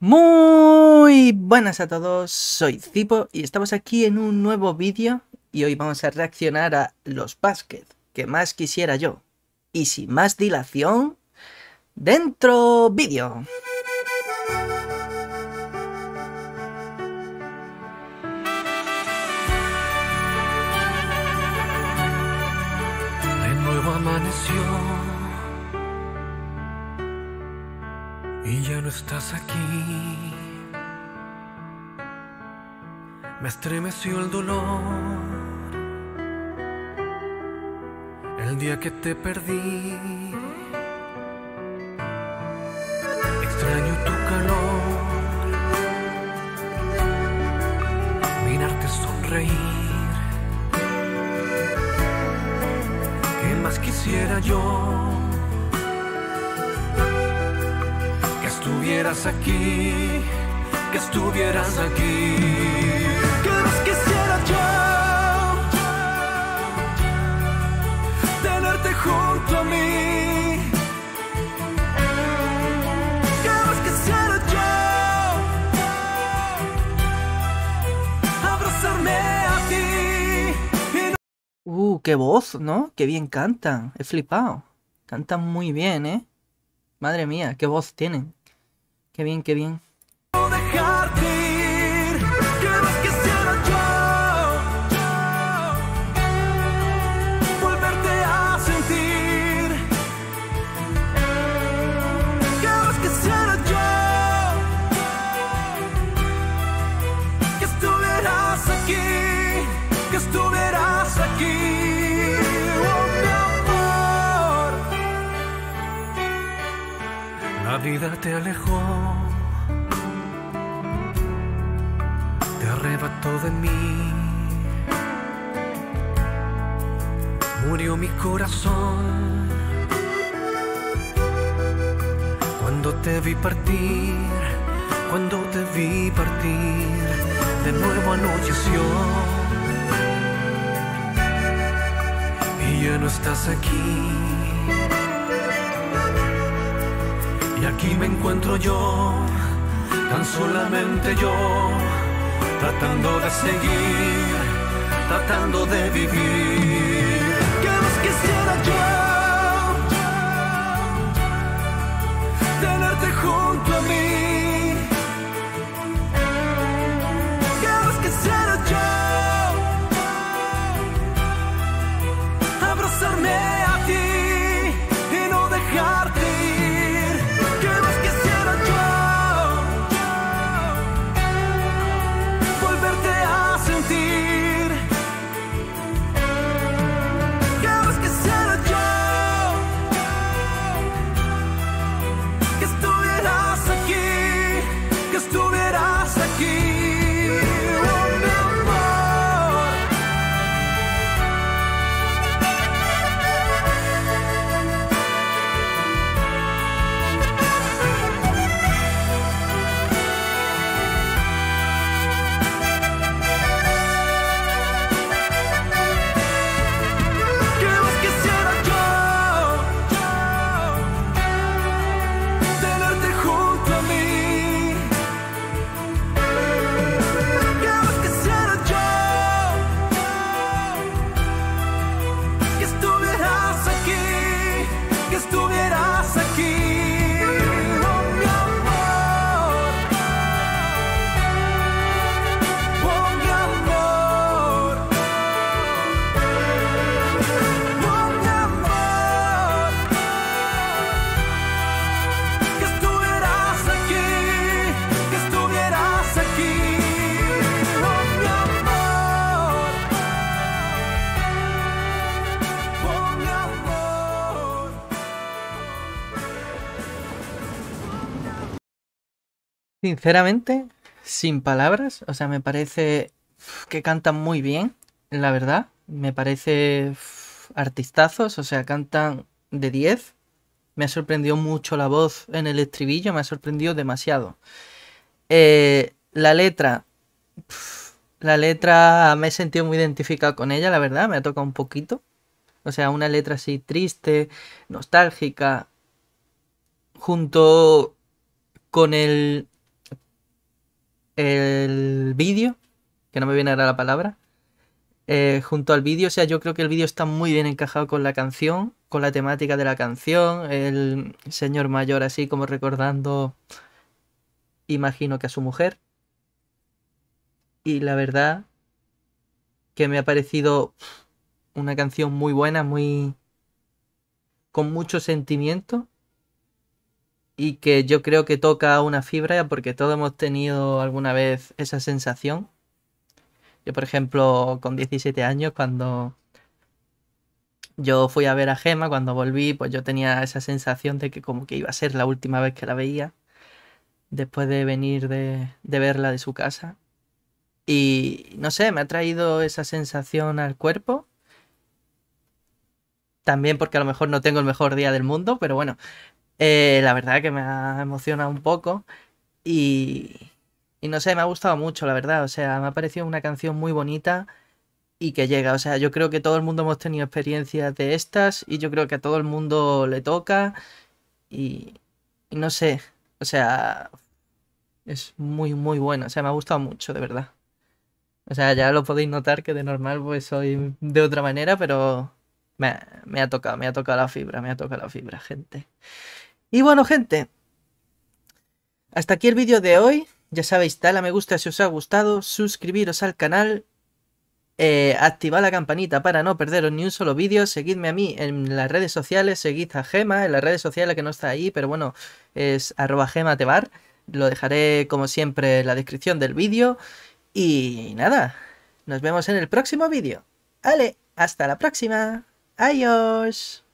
Muy buenas a todos, soy Zipo y estamos aquí en un nuevo vídeo y hoy vamos a reaccionar a los basket que más quisiera yo. Y sin más dilación, dentro vídeo. Y ya no estás aquí. Me estremeció el dolor el día que te perdí. Extraño tu calor, mirarte sonreír. ¿Qué más quisiera yo? Estuvieras aquí, que estuvieras aquí. ¿Qué más quisiera yo? Tenerte junto a mí. Abrazarme Uh, qué voz, ¿no? Qué bien cantan, he flipado. Cantan muy bien, ¿eh? Madre mía, qué voz tienen. Qué bien, qué bien. La vida te alejó. te arrebató de mí. Murió mi corazón cuando te vi partir, cuando te vi partir, de nuevo anocheció y ya no estás aquí. Aquí me encuentro yo, tan solamente yo tratando de seguir, tratando de vivir. Sinceramente, sin palabras, o sea, me parece que cantan muy bien, la verdad. Me parece artistazos, o sea, cantan de 10. Me ha sorprendido mucho la voz en el estribillo, me ha sorprendido demasiado. Eh, la letra, la letra me he sentido muy identificado con ella, la verdad, me ha tocado un poquito. O sea, una letra así triste, nostálgica, junto con el el vídeo, que no me viene ahora la palabra, eh, junto al vídeo, o sea, yo creo que el vídeo está muy bien encajado con la canción, con la temática de la canción, el señor mayor así como recordando, imagino que a su mujer. Y la verdad que me ha parecido una canción muy buena, muy con mucho sentimiento y que yo creo que toca una fibra porque todos hemos tenido alguna vez esa sensación. Yo, por ejemplo, con 17 años, cuando yo fui a ver a Gema, cuando volví, pues yo tenía esa sensación de que como que iba a ser la última vez que la veía, después de venir de, de verla de su casa. Y no sé, me ha traído esa sensación al cuerpo. También porque a lo mejor no tengo el mejor día del mundo, pero bueno, eh, la verdad que me ha emocionado un poco y, no sé, me ha gustado mucho, la verdad. O sea, me ha parecido una canción muy bonita y que llega. O sea, yo creo que todo el mundo hemos tenido experiencias de estas y yo creo que a todo el mundo le toca y, y no sé, o sea, es muy, muy buena. O sea, me ha gustado mucho, de verdad. O sea, ya lo podéis notar que de normal pues soy de otra manera, pero me, me ha tocado, me ha tocado la fibra, me ha tocado la fibra, gente. Y bueno, gente, hasta aquí el vídeo de hoy. Ya sabéis, dale a me gusta si os ha gustado, suscribiros al canal, eh, activad la campanita para no perderos ni un solo vídeo, seguidme a mí en las redes sociales, seguid a Gema en las redes sociales que no está ahí, pero bueno, es arroba gematebar, lo dejaré como siempre en la descripción del vídeo. Y nada, nos vemos en el próximo vídeo. ¡Ale! Hasta la próxima. Adiós.